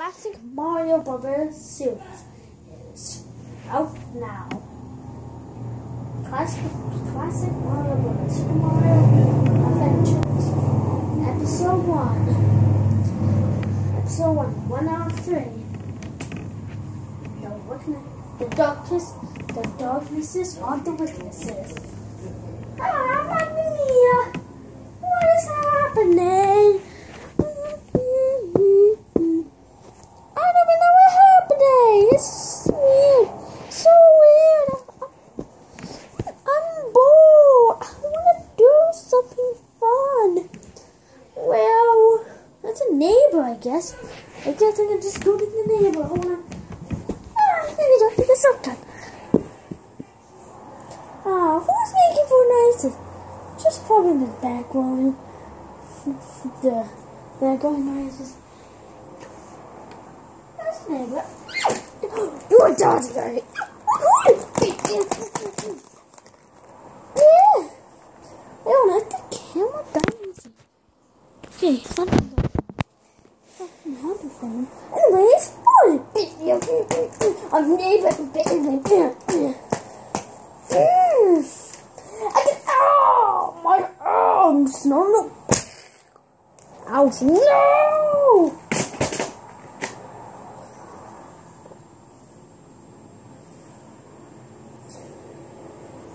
classic Mario Brothers series is out now. Classic, classic Mario Brothers Super Mario Adventures, Episode 1. Episode 1, 1 out of 3. The, witness, the darkness, the darknesses are the witnesses. Ah, Mamma Mia! What is happening? I don't even know what's happening. It's weird. So weird. I'm bored. I want to do something fun. Well, that's a neighbor, I guess. I guess I can just go to the neighbor. Hold on. Ah, maybe don't think it's time. Ah, who's making for noises? Just probably the background. The background noises. That's neighbor. You're dodging it. Yeah. I don't let the camera down. Okay, something Something happened for me. Anyways, I'm neighbor. Mm. I can. Oh, my arms. No, no. Ouch. No!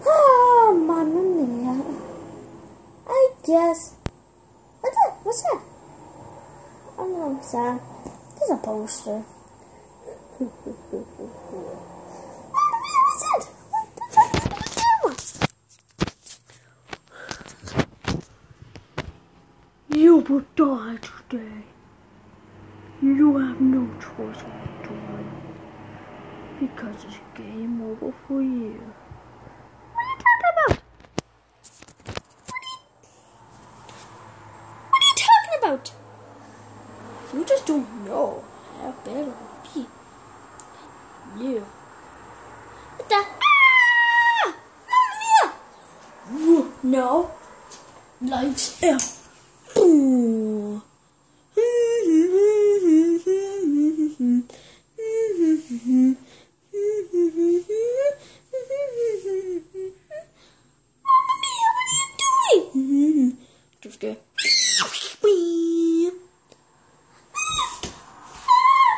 Ah, mamma mia. I guess. What's that? What's that? I don't know what's that. There's a poster. You will die today. You have no choice but to win. Because it's game over for you. What are you talking about? What are you talking about? You just don't know how bad it will be. You. What the? Ah! Mamma! No. Lights out. Mamma mia, what are you doing? Just go.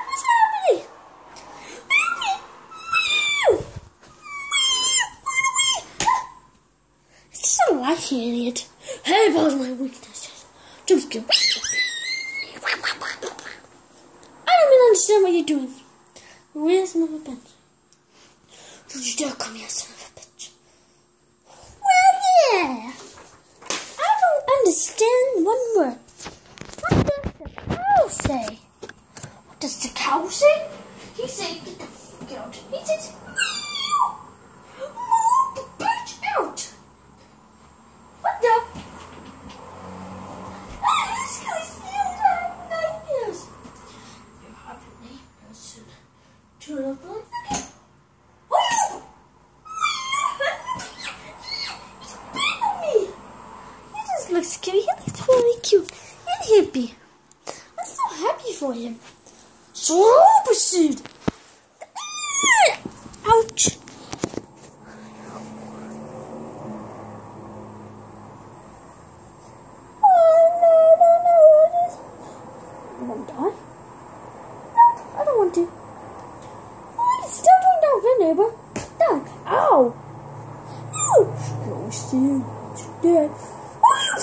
What's happening? Is a idiot? Hey, about my weaknesses. Jump scare. I don't even understand what you're doing. Where's my bench? Don't you dare come here, son of a bitch. Well, yeah. I don't understand one word. What does the cow say? What does the cow say? He said, get the fuck out. He said, "Meow. move the bitch out. What the? Ah, this guy still have nightmares. You have nightmares soon. Turn up the light. Oh! He's beating me. He just looks scary. He looks really cute and hippie. I'm so happy for him. Super seed. Ouch. Oh, no, no, no. I just... You want to die? No, I don't want to. Oh, Eh, oh, it's I'm gonna die. No, I don't want to. Oh, neighbor. Down. Ow. Ow. No, see. Dead. Ow,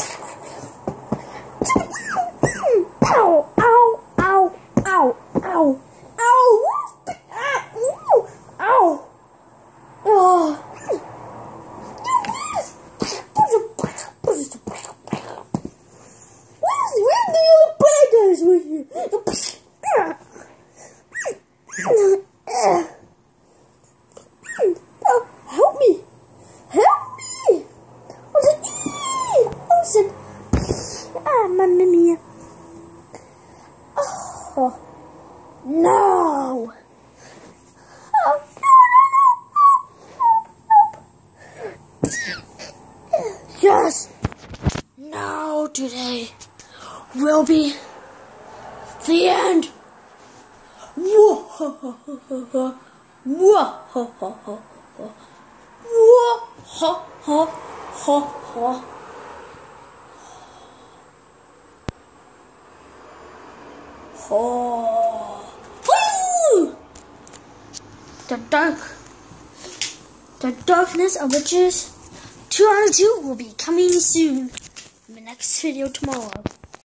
ow, ow, ow, ow, ow, Ah, ooh, ow, oh. Where's, where the other bad guys with you? Oh, help me! Help me! What's it? What's it? Ah, mamma mia. Oh, no! Oh, no, no, no, Yes! Now today will be the end Whoa, The dark, the darkness of witches 202 will be coming soon in the next video tomorrow.